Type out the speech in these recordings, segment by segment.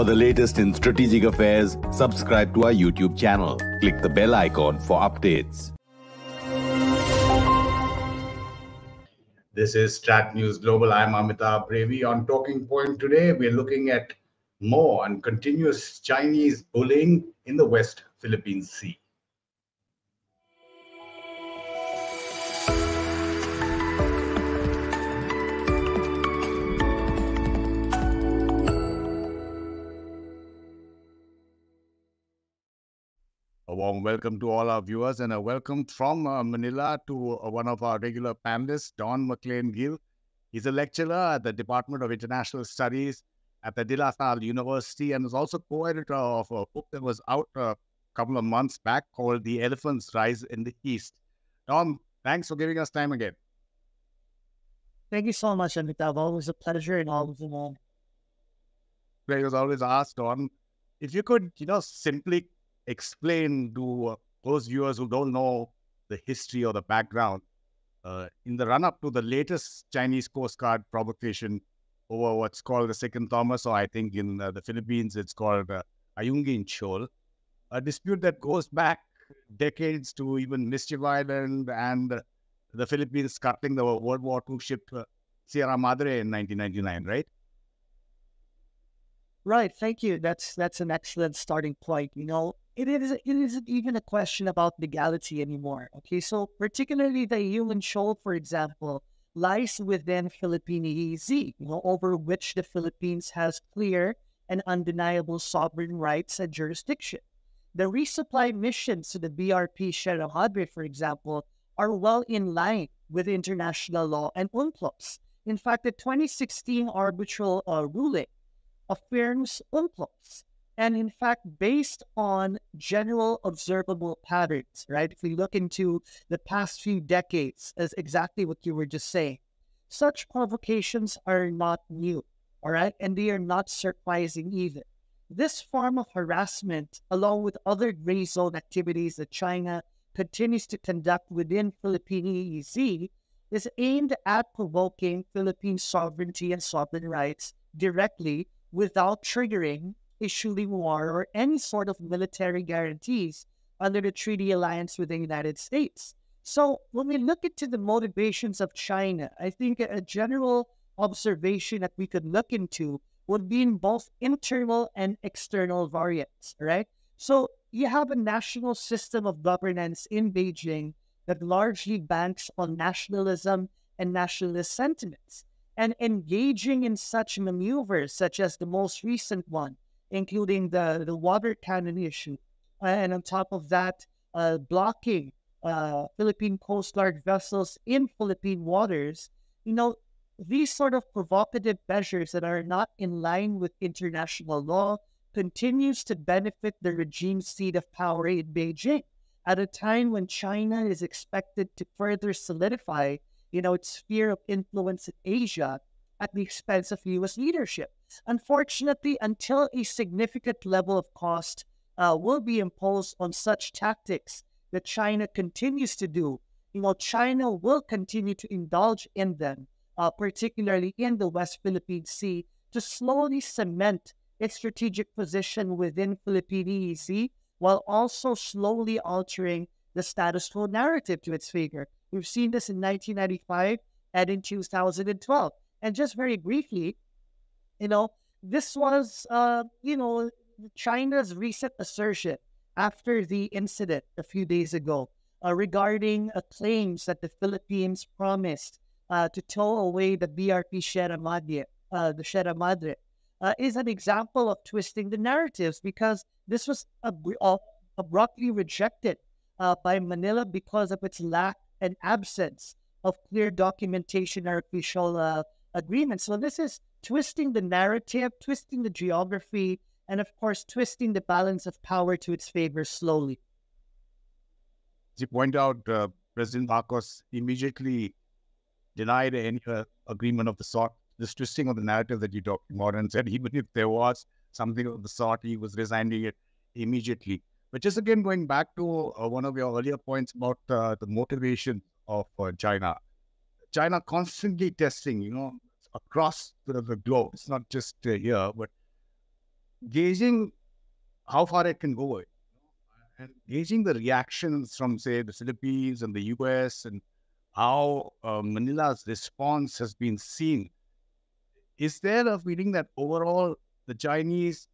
For the latest in strategic affairs, subscribe to our YouTube channel. Click the bell icon for updates. This is Strat News Global. I'm Amitabh P. Revi. On Talking Point today, we're looking at more and continuous Chinese bullying in the West Philippine Sea. Warm welcome to all our viewers and a welcome from uh, Manila to uh, one of our regular panelists, Don McLain Gill. He's a lecturer at the Department of International Studies at the De La Salle University and is also co-editor of a book that was out a couple of months back called The Elephants Rise in the East. Don, thanks for giving us time again. Thank you so much, Amitabh. Always a pleasure and always an honor. Players always asked, Don, if you could, you know, simply explain to uh, those viewers who don't know the history or the background, uh, in the run up to the latest Chinese Coast Guard provocation over what's called the Second Thomas, or I think in uh, the Philippines it's called uh, Ayungin Shoal, a dispute that goes back decades to even Mischief Island and the Philippines scuttling the World War II ship uh, Sierra Madre in 1999, right? Right. Thank you. That's that's an excellent starting point. You know, it is it isn't even a question about legality anymore. Okay, so particularly the Ayungin Shoal, for example, lies within Philippine EEZ, you know, over which the Philippines has clear and undeniable sovereign rights and jurisdiction. The resupply missions to the BRP Sierra Madre, for example, are well in line with international law and UNCLOS. In fact, the 2016 arbitral uh, ruling affirms UNCLOS and in fact, based on general observable patterns, right? If we look into the past few decades, as exactly what you were just saying, such provocations are not new, all right? And they are not surprising either. This form of harassment, along with other gray zone activities that China continues to conduct within Philippine EEZ, is aimed at provoking Philippine sovereignty and sovereign rights directly without triggering issuing war or any sort of military guarantees under the treaty alliance with the United States. So when we look into the motivations of China, I think a general observation that we could look into would be in both internal and external variants, right? So you have a national system of governance in Beijing that largely banks on nationalism and nationalist sentiments. And engaging in such maneuvers, such as the most recent one, including the, the water cannon issue. And on top of that, uh, blocking uh, Philippine Coast Guard vessels in Philippine waters. You know, these sort of provocative measures that are not in line with international law continues to benefit the regime's seat of power in Beijing at a time when China is expected to further solidify, you know, its sphere of influence in Asia at the expense of U.S. leadership. Unfortunately, until a significant level of cost uh, will be imposed on such tactics that China continues to do, you know, China will continue to indulge in them, uh, particularly in the West Philippine Sea, to slowly cement its strategic position within Philippine EEZ while also slowly altering the status quo narrative to its favor. We've seen this in 1995 and in 2012. And just very briefly, you know, this was, uh, you know, China's recent assertion after the incident a few days ago uh, regarding uh, claims that the Philippines promised uh, to tow away the BRP Sierra Madre, uh, the Sierra Madre, uh, is an example of twisting the narratives because this was ab- abruptly rejected uh, by Manila because of its lack and absence of clear documentation or official agreement. So this is twisting the narrative, twisting the geography, and of course, twisting the balance of power to its favor slowly. As you point out, uh, President Marcos immediately denied any uh, agreement of the sort, this twisting of the narrative that you talked about, and said even if there was something of the sort, he was resigning it immediately. But just again, going back to uh, one of your earlier points about uh, the motivation of uh, China, China constantly testing, you know, across the, the globe. It's not just uh, here, but gauging how far it can go and gauging the reactions from, say, the Philippines and the US and how uh, Manila's response has been seen, is there a feeling that overall the Chinese,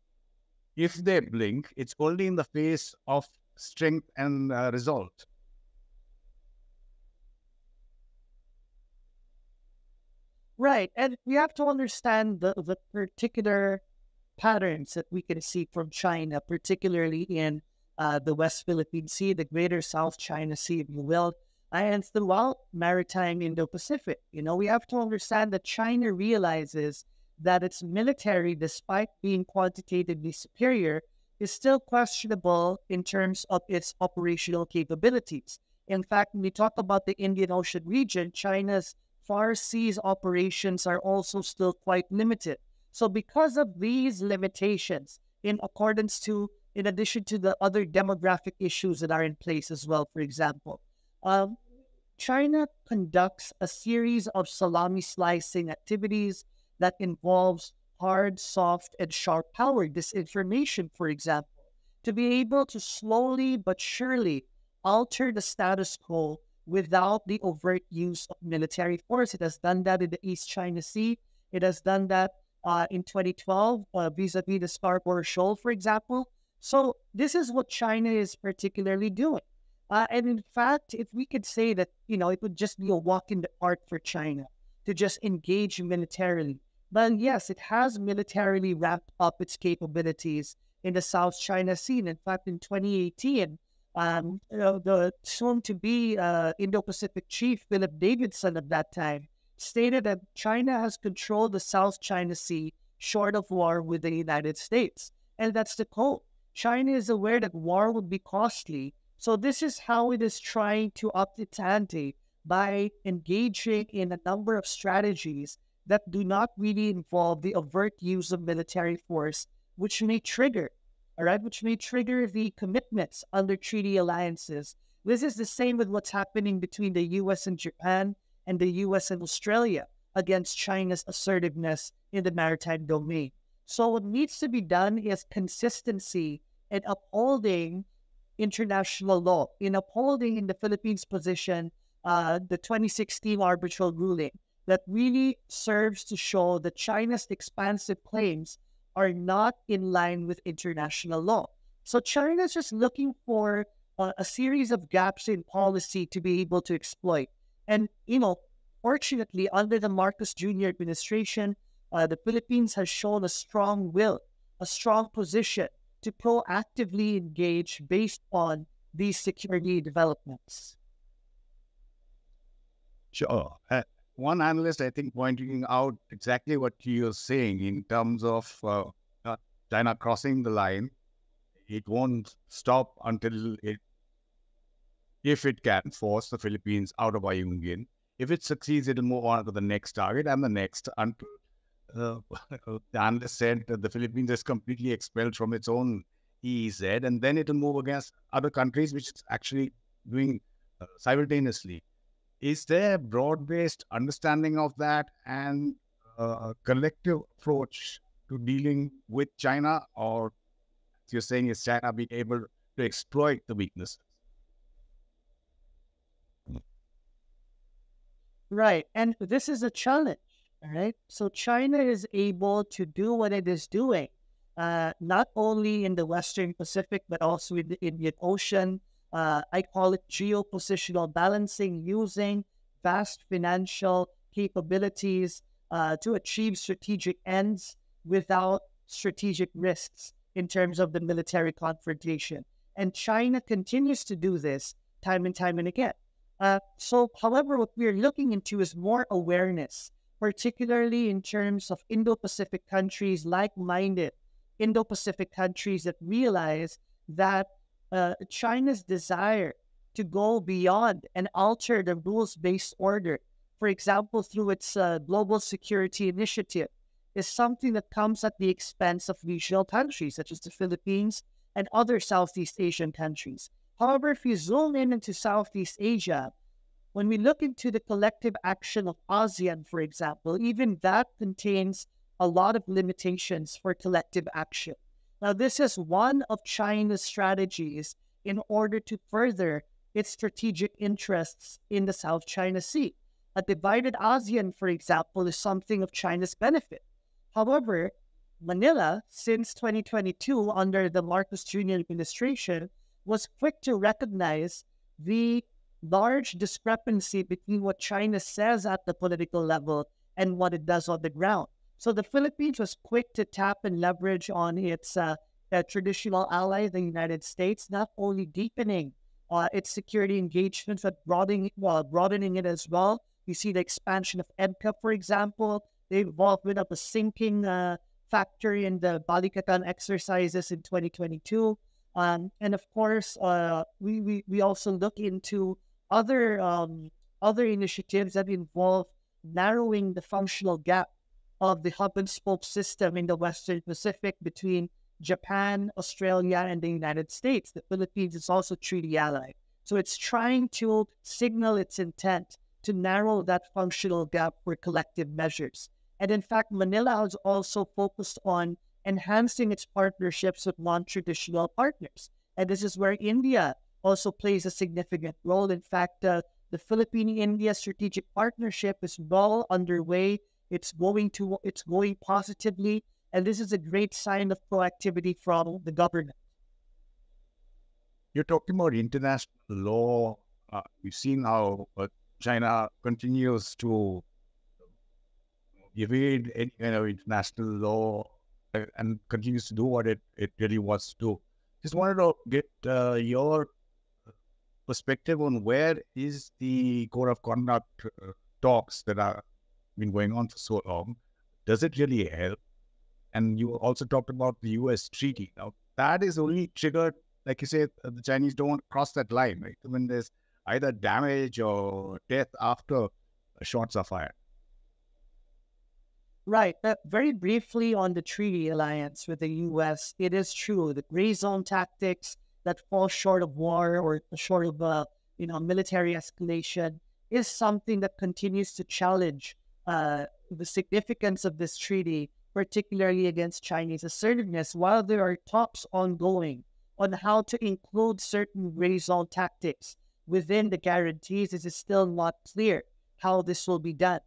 if they blink, it's only in the face of strength and uh, resolve? Right. And we have to understand the, the particular patterns that we can see from China, particularly in uh, the West Philippine Sea, the greater South China Sea, if you will, and throughout maritime Indo-Pacific. You know, we have to understand that China realizes that its military, despite being quantitatively superior, is still questionable in terms of its operational capabilities. In fact, when we talk about the Indian Ocean region, China's far seas operations are also still quite limited. So because of these limitations, in accordance to, in addition to the other demographic issues that are in place as well, for example, um, China conducts a series of salami slicing activities that involves hard, soft, and sharp power disinformation, for example, to be able to slowly but surely alter the status quo without the overt use of military force. It has done that in the East China Sea. It has done that uh, in 2012 uh, vis-a-vis the Scarborough Shoal, for example. So this is what China is particularly doing. Uh, and in fact, if we could say that, you know, it would just be a walk in the park for China to just engage militarily. But yes, it has militarily ramped up its capabilities in the South China Sea. And in fact, in 2018, um, you know, the soon-to-be uh, Indo-Pacific chief, Philip Davidson, at that time, stated that China has controlled the South China Sea short of war with the United States. And that's the quote. China is aware that war would be costly. So this is how it is trying to up its ante by engaging in a number of strategies that do not really involve the overt use of military force, which may trigger all right, which may trigger the commitments under treaty alliances. This is the same with what's happening between the US and Japan and the US and Australia against China's assertiveness in the maritime domain. So, what needs to be done is consistency in upholding international law, in upholding in the Philippines' position uh, the 2016 arbitral ruling that really serves to show that China's expansive claims are not in line with international law. So China is just looking for uh, a series of gaps in policy to be able to exploit. And, you know, fortunately, under the Marcos Jr. administration, uh, the Philippines has shown a strong will, a strong position to proactively engage based on these security developments. Sure. One analyst, I think, pointing out exactly what you're saying in terms of uh, uh, China crossing the line. It won't stop until it, if it can, force the Philippines out of IUCN. If it succeeds, it'll move on to the next target and the next until uh, the analyst said that the Philippines is completely expelled from its own EEZ, and then it'll move against other countries, which is actually doing uh, simultaneously is there a broad-based understanding of that and a collective approach to dealing with China, or you're saying is China being able to exploit the weaknesses? Right, and this is a challenge. All right, so China is able to do what it is doing, uh, not only in the Western Pacific but also in the Indian Ocean, uh, I call it geopositional balancing using vast financial capabilities uh, to achieve strategic ends without strategic risks in terms of the military confrontation. And China continues to do this time and time and again. Uh, so, however, what we're looking into is more awareness, particularly in terms of Indo Pacific countries, like minded Indo Pacific countries that realize that uh, China's desire to go beyond and alter the rules based order, for example, through its uh, global security initiative, is something that comes at the expense of regional countries such as the Philippines and other Southeast Asian countries. However, if you zoom in into Southeast Asia, when we look into the collective action of ASEAN, for example, even that contains a lot of limitations for collective action. Now, this is one of China's strategies in order to further its strategic interests in the South China Sea. A divided ASEAN, for example, is something of China's benefit. However, Manila, since 2022, under the Marcos Jr. administration, was quick to recognize the large discrepancy between what China says at the political level and what it does on the ground. So the Philippines was quick to tap and leverage on its uh, traditional ally, the United States, not only deepening uh, its security engagements, but broadening, well, broadening it as well. You see the expansion of EDCA, for example, the involvement of a sinking uh, factory in the Balikatan exercises in 2022. Um, and of course, uh, we, we, we also look into other um, other initiatives that involve narrowing the functional gap of the hub and spoke system in the Western Pacific between Japan, Australia, and the United States. The Philippines is also treaty ally. So it's trying to signal its intent to narrow that functional gap for collective measures. And in fact, Manila has also focused on enhancing its partnerships with non traditional partners. And this is where India also plays a significant role. In fact, uh, the Philippine India strategic partnership is well underway. It's going to it's going positively and this is a great sign of proactivity from the government. You're talking about international law. Uh, we've seen how uh, China continues to evade any kind of international law uh, and continues to do what it, it really wants to do. Just wanted to get uh, your perspective on where is the code of conduct uh, talks that are been going on for so long. Does it really help? And you also talked about the US treaty. Now, that is only triggered, like you said, the Chinese don't cross that line, right? When there's either damage or death after shots are fired. Right. Uh, very briefly on the treaty alliance with the U.S., it is true the gray zone tactics that fall short of war or short of uh, you know military escalation is something that continues to challenge uh, the significance of this treaty particularly against Chinese assertiveness, while there are talks ongoing on how to include certain gray zone tactics within the guarantees, it is still not clear how this will be done.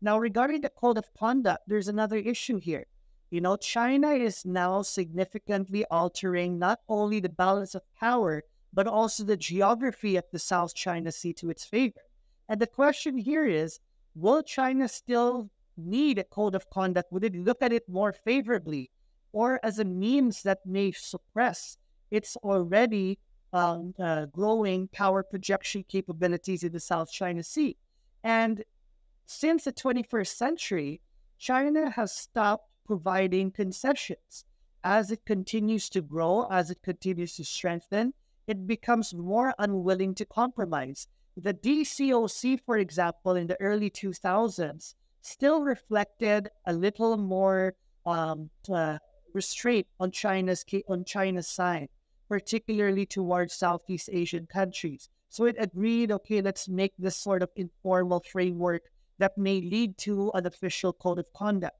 Now, regarding the code of conduct, there's another issue here. You know, China is now significantly altering not only the balance of power, but also the geography of the South China Sea to its favor. And the question here is will China still need a code of conduct? Would it look at it more favorably or as a means that may suppress its already um, uh, growing power projection capabilities in the South China Sea? And since the 21st century, China has stopped providing concessions. As it continues to grow, as it continues to strengthen, it becomes more unwilling to compromise. The DCOC, for example, in the early 2000s, still reflected a little more um, uh, restraint on China's on China's side, particularly towards Southeast Asian countries. So it agreed, okay, let's make this sort of informal framework that may lead to an official code of conduct.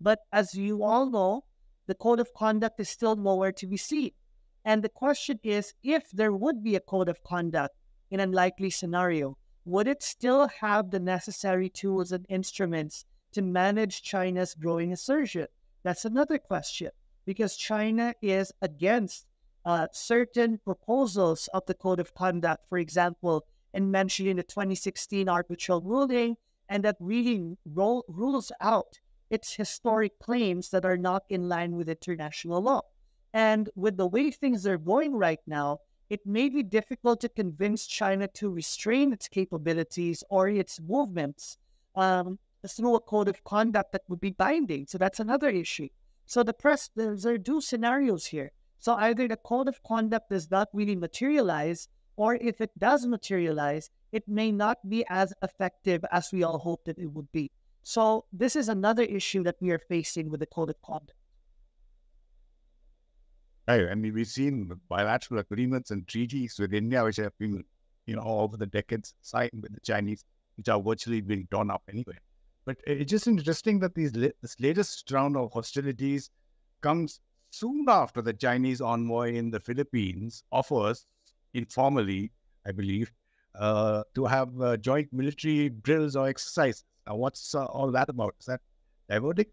But as you all know, the code of conduct is still nowhere to be seen. And the question is if there would be a code of conduct in a likely scenario, would it still have the necessary tools and instruments to manage China's growing assertion? That's another question because China is against uh, certain proposals of the Code of Conduct, for example, in mentioning the 2016 arbitral ruling, and that really ro- rules out its historic claims that are not in line with international law. And with the way things are going right now, it may be difficult to convince China to restrain its capabilities or its movements um, through a code of conduct that would be binding. So that's another issue. So the press, there are two scenarios here. So either the code of conduct does not really materialize, or if it does materialize, it may not be as effective as we all hoped that it would be. So this is another issue that we are facing with the code of conduct. Right. I mean, we've seen bilateral agreements and treaties with India, which have been, you know, over the decades signed with the Chinese, which are virtually being torn up anyway. But it's just interesting that these this latest round of hostilities comes soon after the Chinese envoy in the Philippines offers, informally, I believe, uh, to have uh, joint military drills or exercises. Now, what's uh, all that about? Is that diverting?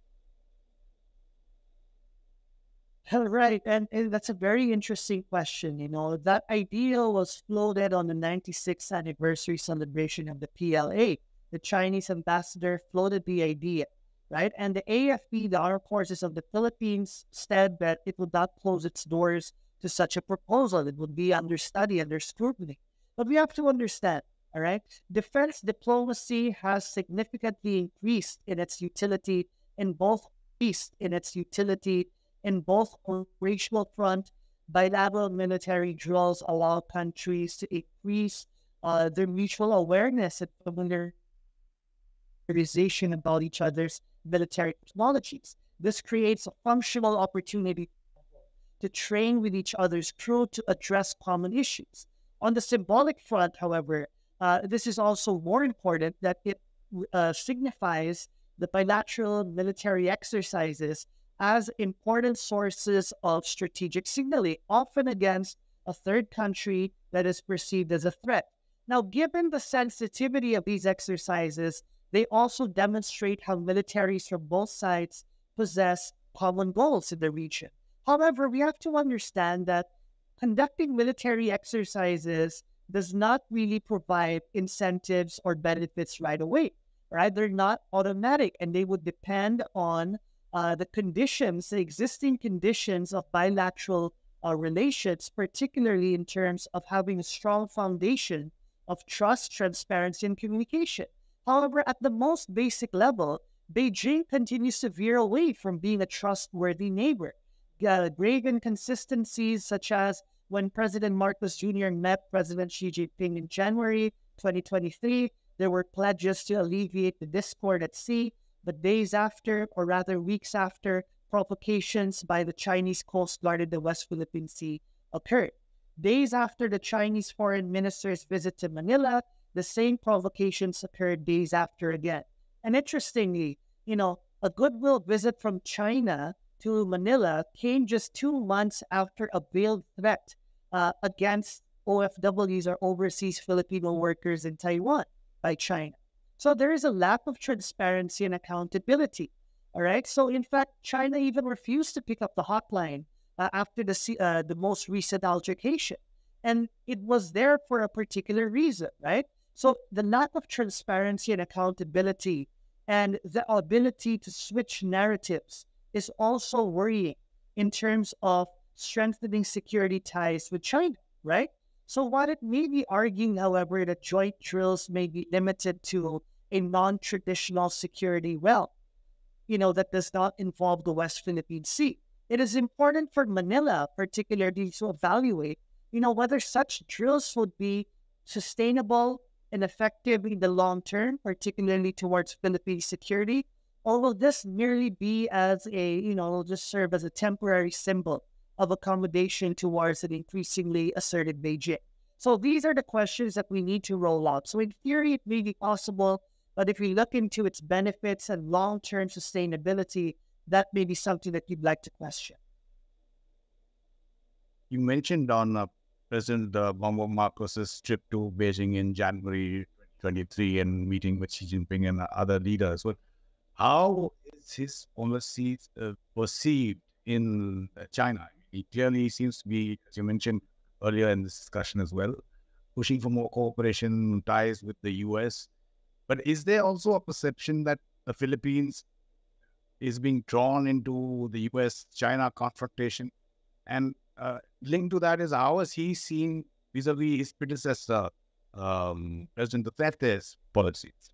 Right. And, and, that's a very interesting question. You know, that idea was floated on the 96th anniversary celebration of the PLA. The Chinese ambassador floated the idea, right? And the AFP, the Armed Forces of the Philippines, said that it would not close its doors to such a proposal. It would be under study, under scrutiny. But we have to understand, all right? Defense diplomacy has significantly increased in its utility in both east in its utility in both on operational front, bilateral military drills allow countries to increase uh, their mutual awareness and familiarization about each other's military technologies. This creates a functional opportunity to train with each other's crew to address common issues. On the symbolic front, however, uh, this is also more important that it uh, signifies the bilateral military exercises as important sources of strategic signaling, often against a third country that is perceived as a threat. Now, given the sensitivity of these exercises, they also demonstrate how militaries from both sides possess common goals in the region. However, we have to understand that conducting military exercises does not really provide incentives or benefits right away, right? They're not automatic and they would depend on uh, the conditions, the existing conditions of bilateral uh, relations, particularly in terms of having a strong foundation of trust, transparency, and communication. However, at the most basic level, Beijing continues to veer away from being a trustworthy neighbor. Uh, grave inconsistencies, such as when President Marcos Jr. met President Xi Jinping in January 2023, there were pledges to alleviate the discord at sea but days after, or rather weeks after, provocations by the Chinese Coast Guard in the West Philippine Sea occurred. Days after the Chinese foreign minister's visit to Manila, the same provocations occurred days after again. And interestingly, you know, a goodwill visit from China to Manila came just two months after a veiled threat uh, against OFWs or overseas Filipino workers in Taiwan by China. So there is a lack of transparency and accountability. All right. So in fact, China even refused to pick up the hotline uh, after the uh, the most recent altercation, and it was there for a particular reason, right? So the lack of transparency and accountability, and the ability to switch narratives is also worrying in terms of strengthening security ties with China, right? So while it may be arguing, however, that joint drills may be limited to a non-traditional security realm, you know, that does not involve the West Philippine Sea. It is important for Manila, particularly, to evaluate, you know, whether such drills would be sustainable and effective in the long term, particularly towards Philippine security, or will this merely be as a, you know, just serve as a temporary symbol of accommodation towards an increasingly assertive Beijing? So these are the questions that we need to roll out. So in theory, it may be possible but if you look into its benefits and long term sustainability, that may be something that you'd like to question. You mentioned on uh, President uh, Marcos's trip to Beijing in January 23 and meeting with Xi Jinping and other leaders. But how is his policy uh, perceived in uh, China? He clearly seems to be, as you mentioned earlier in this discussion as well, pushing for more cooperation ties with the US but is there also a perception that the Philippines is being drawn into the US China confrontation? And uh, linked to that is how is he seen vis a vis his predecessor, um, President Duterte's policies?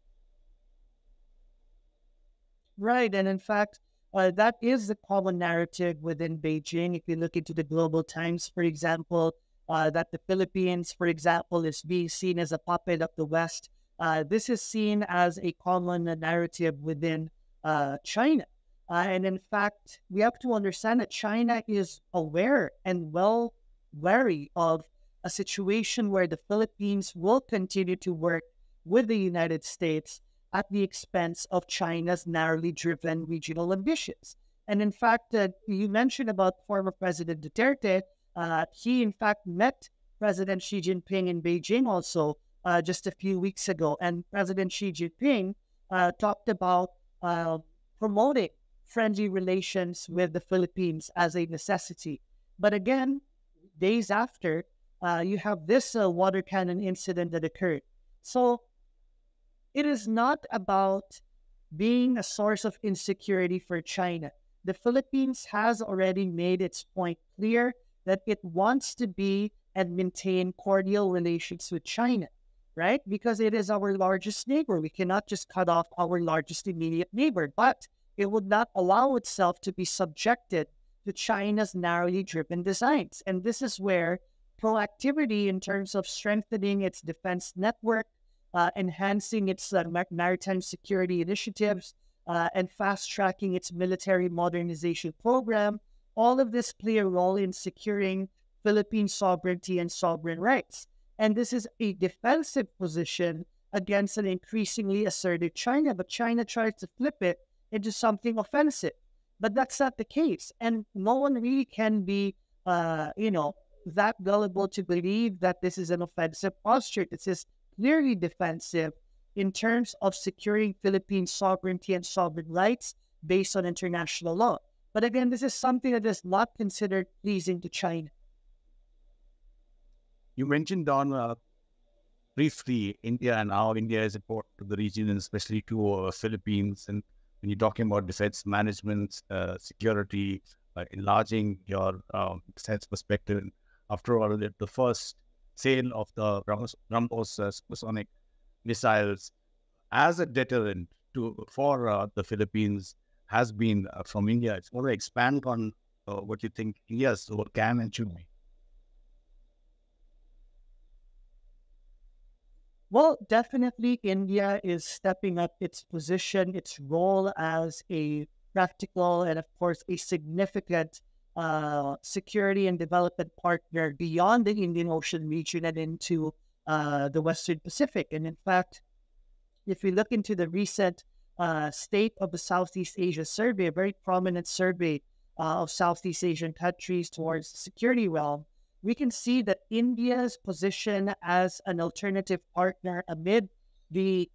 Right. And in fact, uh, that is the common narrative within Beijing. If you look into the Global Times, for example, uh, that the Philippines, for example, is being seen as a puppet of the West uh, this is seen as a common narrative within uh, China. Uh, and in fact, we have to understand that China is aware and well wary of a situation where the Philippines will continue to work with the United States at the expense of China's narrowly driven regional ambitions. And in fact, uh, you mentioned about former President Duterte. Uh, he, in fact, met President Xi Jinping in Beijing also uh, just a few weeks ago. And President Xi Jinping uh, talked about uh, promoting friendly relations with the Philippines as a necessity. But again, days after, uh, you have this uh, water cannon incident that occurred. So it is not about being a source of insecurity for China. The Philippines has already made its point clear that it wants to be and maintain cordial relations with China, right? Because it is our largest neighbor. We cannot just cut off our largest immediate neighbor, but it would not allow itself to be subjected to China's narrowly driven designs. And this is where proactivity in terms of strengthening its defense network, uh, enhancing its uh, maritime security initiatives, uh, and fast tracking its military modernization program. All of this play a role in securing Philippine sovereignty and sovereign rights. And this is a defensive position against an increasingly assertive China, but China tries to flip it into something offensive. But that's not the case. And no one really can be, uh, you know, that gullible to believe that this is an offensive posture. This is clearly defensive in terms of securing Philippine sovereignty and sovereign rights based on international law. But again, this is something that is not considered pleasing to China. You mentioned, Don, uh, briefly India and how India is important to the region, and especially to uh, Philippines. And when you're talking about defense management, uh, security, uh, enlarging your um, defense perspective, after all, the, first sale of the BrahMos uh, supersonic missiles as a deterrent to for uh, the Philippines has been from India. It's more to expand on what you think India's role can and should be. Well, definitely India is stepping up its position, its role as a practical and, of course, a significant uh, security and development partner beyond the Indian Ocean region and into uh, the Western Pacific. And in fact, if we look into the recent uh, State of the Southeast Asia survey, a very prominent survey uh, of Southeast Asian countries towards the security realm, we can see that India's position as an alternative partner amid the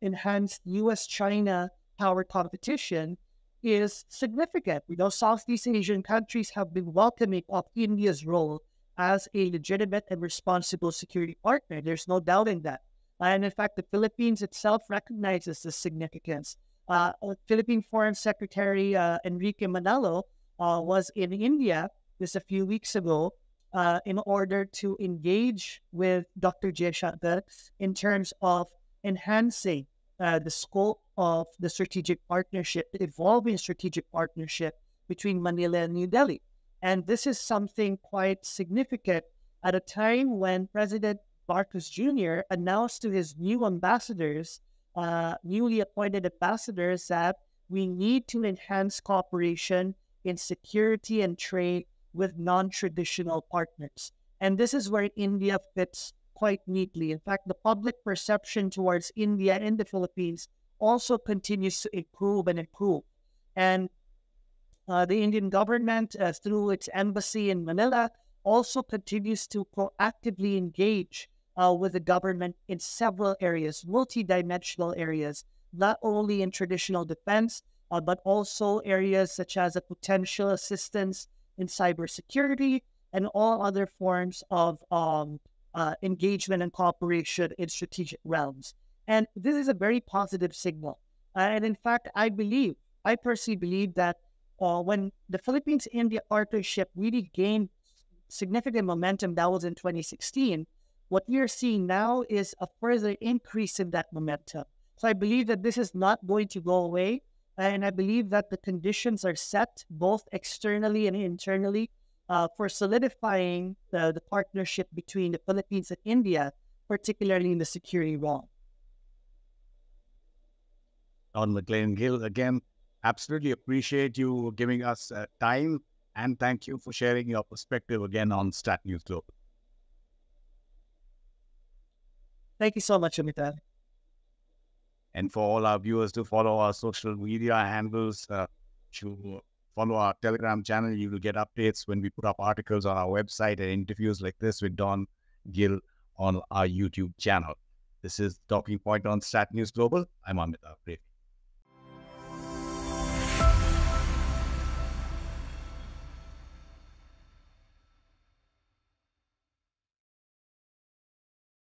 enhanced US China power competition is significant. We know Southeast Asian countries have been welcoming of India's role as a legitimate and responsible security partner. There's no doubting that. And in fact, the Philippines itself recognizes this significance. Uh, Philippine Foreign Secretary uh, Enrique Manalo uh, was in India just a few weeks ago uh, in order to engage with Dr. Jaishankar in terms of enhancing uh, the scope of the strategic partnership, the evolving strategic partnership between Manila and New Delhi. And this is something quite significant at a time when President Marcos Jr. announced to his new ambassadors, uh, newly appointed ambassadors, that we need to enhance cooperation in security and trade with non traditional partners. And this is where India fits quite neatly. In fact, the public perception towards India and the Philippines also continues to improve and improve. And uh, the Indian government, uh, through its embassy in Manila, also continues to proactively engage uh, with the government in several areas, multidimensional areas, not only in traditional defense, uh, but also areas such as a potential assistance in cybersecurity and all other forms of um, uh, engagement and cooperation in strategic realms. And this is a very positive signal. Uh, and in fact, I believe, I personally believe that uh, when the Philippines India partnership really gained significant momentum, that was in 2016, what we are seeing now is a further increase in that momentum. So I believe that this is not going to go away. And I believe that the conditions are set both externally and internally uh, for solidifying the, the partnership between the Philippines and India, particularly in the security realm. Don McLain Gill, again, absolutely appreciate you giving us uh, time and thank you for sharing your perspective again on Strat News Global. Thank you so much, Amitabh. And for all our viewers to follow our social media handles, uh, to follow our Telegram channel. You will get updates when we put up articles on our website and interviews like this with Don Gill on our YouTube channel. This is Talking Point on Strat News Global. I'm Amitabh P. Revi.